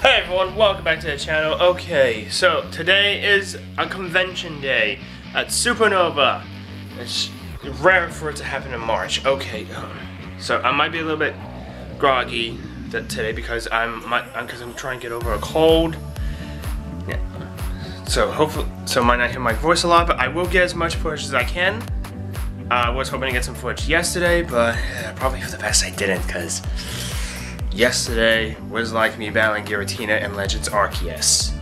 Hey everyone, welcome back to the channel. Okay, so today is a convention day at Supanova. It's rare for it to happen in March. Okay, um, so I might be a little bit groggy today because I'm because I'm, trying to get over a cold. Yeah. So hopefully, so I might not hear my voice a lot, but I will get as much footage as I can. Uh, I was hoping to get some footage yesterday, but uh, probably for the best I didn't because yesterday was like me battling Giratina and Legends Arceus.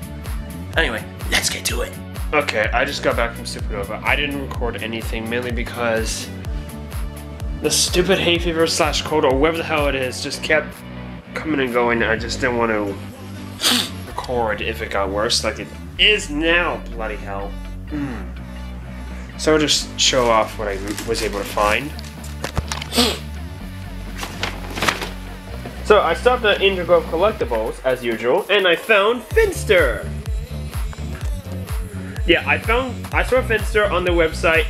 Anyway, let's get to it. Okay, I just got back from Supanova. I didn't record anything mainly because the stupid hay fever slash cold or whatever the hell it is just kept coming and going. I just didn't want to record if it got worse like it is now, bloody hell. Mm. So I'll just show off what I was able to find. So I stopped at Angel Grove Collectables, as usual, and I found Finster! Yeah, I found, I saw Finster on the website,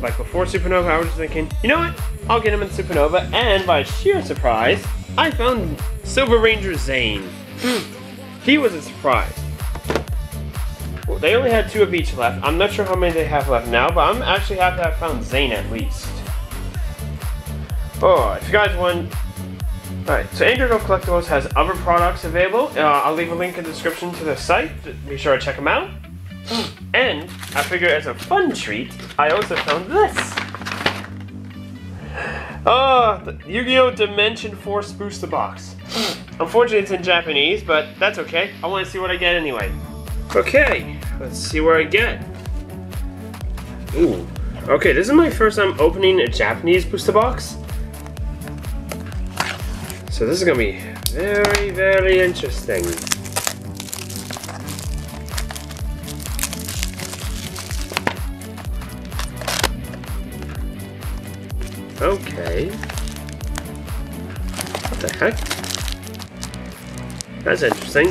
like before Supanova, I was thinking, you know what, I'll get him in Supanova, and by sheer surprise, I found Silver Ranger Zhane. Hmm, he was a surprise. Well, they only had two of each left. I'm not sure how many they have left now, but I'm actually happy I found Zhane at least. Oh, if you guys want Alright, so Angel Grove Collectables has other products available. Uh, I'll leave a link in the description to the site. Be sure to check them out. And I figure as a fun treat, I also found this. Oh, the Yu-Gi-Oh! Dimension Force Booster Box. Unfortunately, it's in Japanese, but that's okay. I want to see what I get anyway. Okay, let's see where I get. Ooh. Okay, this is my first time opening a Japanese booster box. So this is going to be very, very interesting. Okay. What the heck? That's interesting.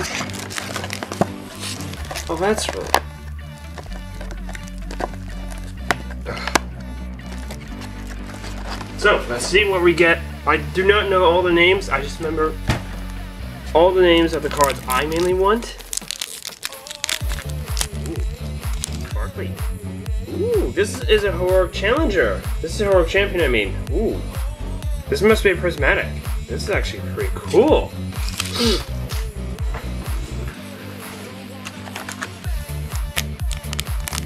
Oh, that's right. So, let's see what we get I do not know all the names. I just remember all the names of the cards I mainly want. Ooh. Ooh, this is a heroic challenger. This is a heroic champion, I mean. Ooh. This must be a prismatic. This is actually pretty cool.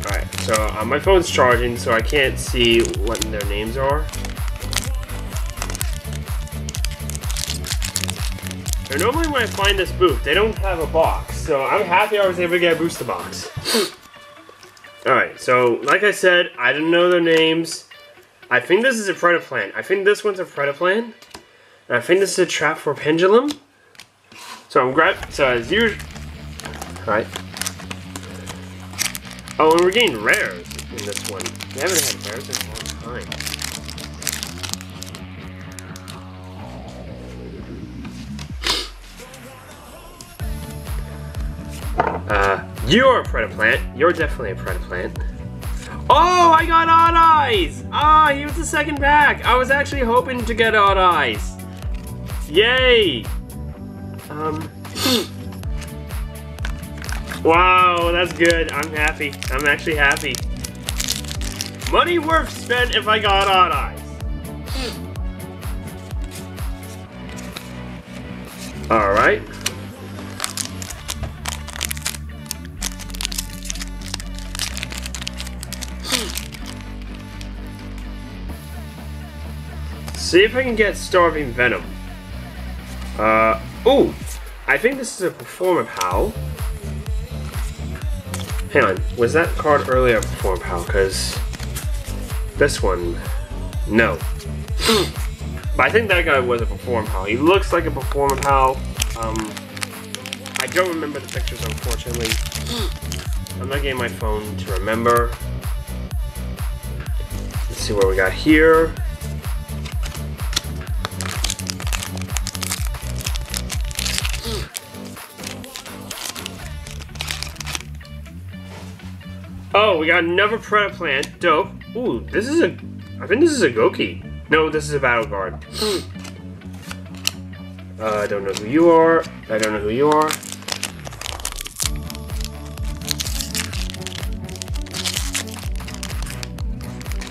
Alright, so uh, my phone's charging, so I can't see what their names are. Normally when I find this booth, they don't have a box. So I'm happy I was able to get a booster box. Alright, so like I said, I didn't know their names. I think this is a Predaplant. I think this one's a Predaplant. And I think this is a trap for Pendulum. So I'm grab so as usual Alright. Oh, and we're getting rares in this one. We haven't had rares in a long time. Uh, you're a Predaplant. You're definitely a Predaplant. Oh, I got Odd Eyes! Ah, he was the second back. I was actually hoping to get Odd Eyes. Yay! Um. wow, that's good. I'm happy. I'm actually happy. Money worth spent if I got Odd Eyes. Alright. See if I can get Starving Venom. Uh, oh! I think this is a Performapal. Hang on, was that card earlier a Performapal? Because this one, no. but I think that guy was a Performapal. He looks like a Performapal. Um, I don't remember the pictures, unfortunately. I'm not getting my phone to remember. Let's see what we got here. Oh, we got another Predaplant. Dope. Ooh, this is a... I think this is a Goki. No, this is a Battle Guard. Uh, I don't know who you are. I don't know who you are.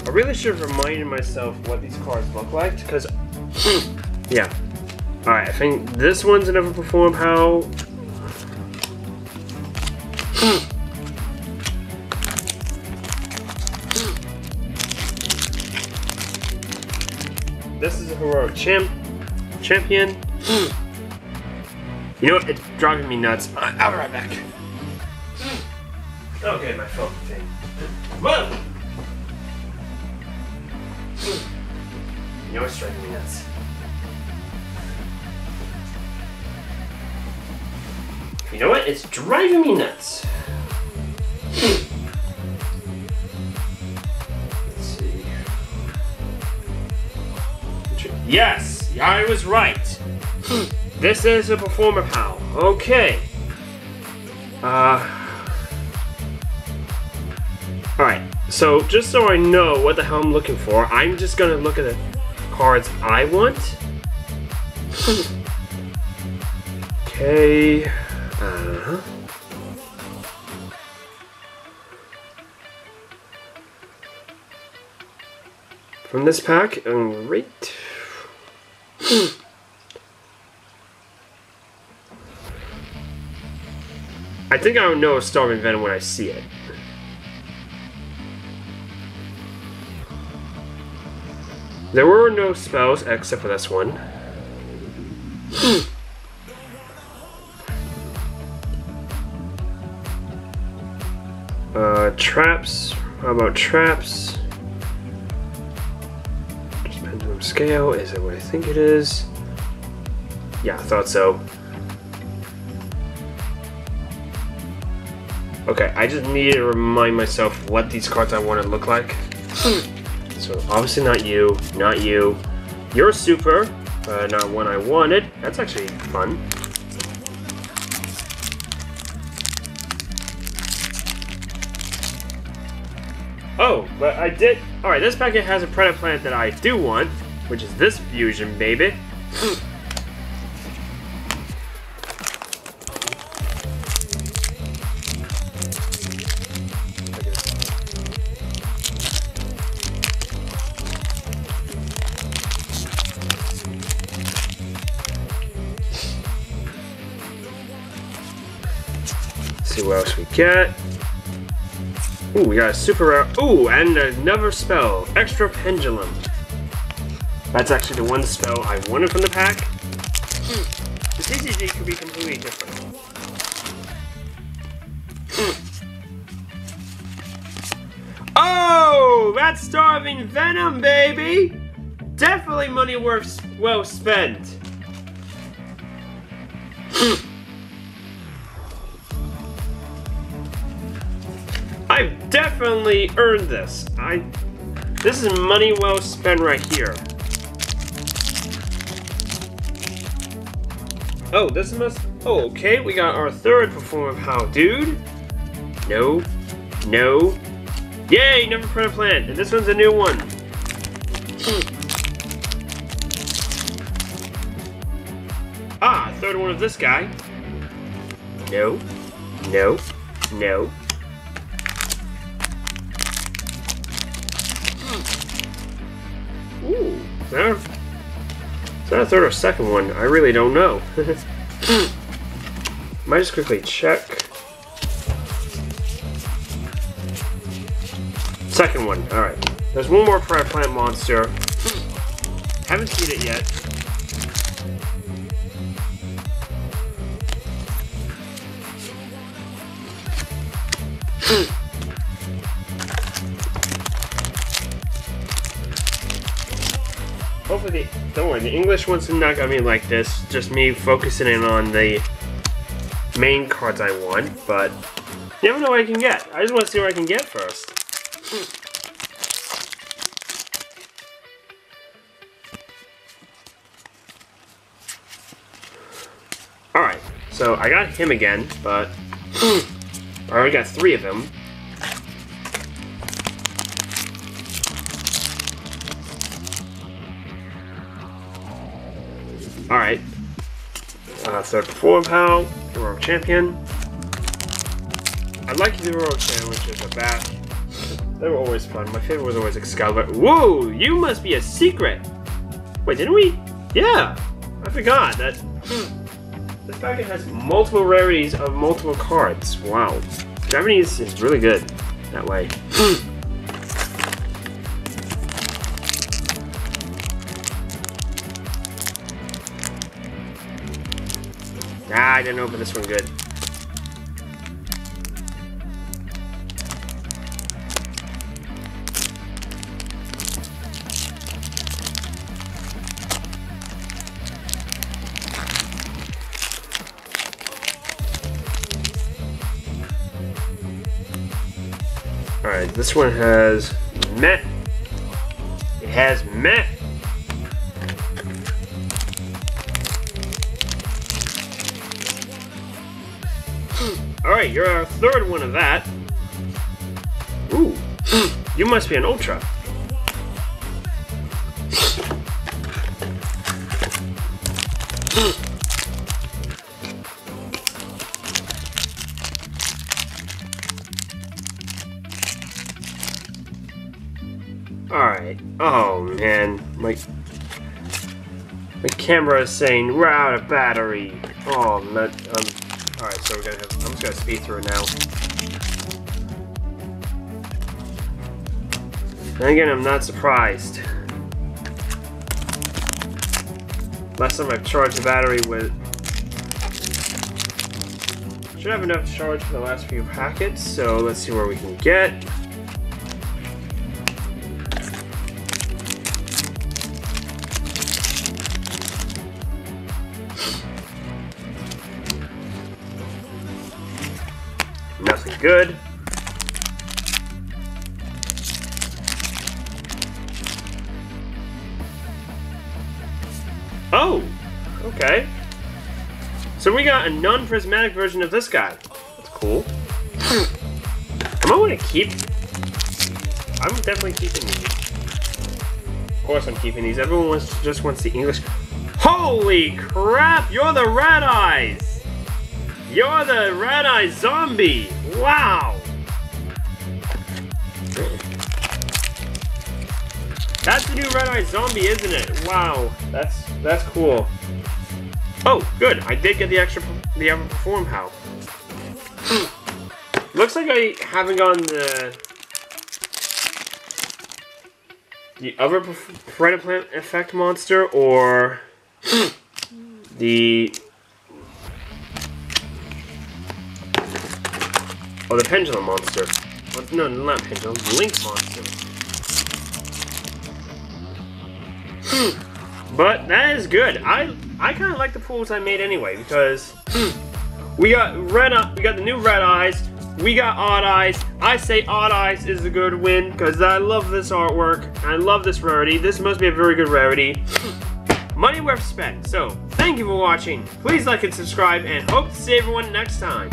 I really should have reminded myself what these cards look like, because... yeah. Alright, I think this one's an overperform how champ Champion. You know what? It's driving me nuts. Uh, I'll be right back. Okay, my phone thing. Whoa! You know what's driving me nuts? You know what? It's driving me nuts. Yes, I was right. this is a Performapal. Okay. Uh. Alright, so just so I know what the hell I'm looking for, I'm just gonna look at the cards I want. okay. Uh-huh. From this pack, right. I think I don't know Starving Venom when I see it. There were no spells except for this one. uh, traps. How about traps? Just pendulum scale. Is it what I think it is? Yeah, I thought so. Okay, I just need to remind myself what these cards I want to look like. Hmm. So obviously not you, not you. You're a super, but not one I wanted. That's actually fun. Oh, but I did... Alright, this packet has a Predaplant that I do want, which is this fusion, baby. Hmm. See what else we get. Ooh, we got a super rare. Ooh, and another spell. Extra Pendulum. That's actually the one spell I wanted from the pack. The TCG could be completely different. oh, that's Starving Venom, baby! Definitely money worth well spent. Definitely earned this. I this is money well spent right here. Oh, this must oh okay, we got our third Performapal dude. No. No. Yay, never Predaplant. And this one's a new one. ah, third one of this guy. No. No. No. Is that a third or second one? I really don't know. Might just quickly check. Second one, alright. There's one more Predaplant Monster. Haven't seen it yet. hopefully, the, don't worry, the English ones are not gonna be like this. Just me focusing in on the main cards I want, but you never know what I can get. I just want to see what I can get first. Alright, so I got him again, but I already got three of them. Alright. Uh, third Performapal, hero champion. I'd like the champion, which is a bath. They were always fun. My favorite was always Excalibur. Whoa, you must be a secret. Wait, didn't we? Yeah, I forgot that. Hmm, this packet has multiple rarities of multiple cards. Wow, Japanese is really good that way. I didn't open this one good. Alright, this one has meh. It has meh. Alright, you're our third one of that. Ooh, you must be an ultra. Alright. Oh man, my my camera is saying we're out of battery. Oh, um, alright, so we're gonna have, just gonna speed through it now. And again, I'm not surprised. Last time I charged the battery with... Should have enough charge for the last few packets, so let's see where we can get. Nothing good. Oh, okay. So we got a non-prismatic version of this guy. That's cool. Hmm. I might want to keep... I'm definitely keeping these. Of course I'm keeping these. Everyone wants, just wants the English. Holy crap! You're the Red Eyes! You're the Red Eye Zombie! Wow! That's the new Red Eye Zombie, isn't it? Wow, that's that's cool. Oh, good. I did get the extra the ever perform how. Hmm. Looks like I haven't gotten the the other Predaplant effect monster or the Oh, the Pendulum Monster. No, not Pendulum. Link Monster. Hmm. but that is good. I I kind of like the pools I made anyway because hmm, we got red. Up, we got the new red eyes. We got odd eyes. I say odd eyes is a good win because I love this artwork. I love this rarity. This must be a very good rarity. Hmm. Money worth spent. So thank you for watching. Please like and subscribe, and hope to see everyone next time.